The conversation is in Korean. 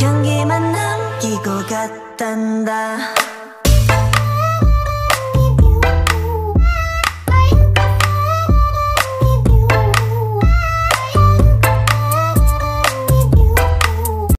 향기만 남기고 갔단다.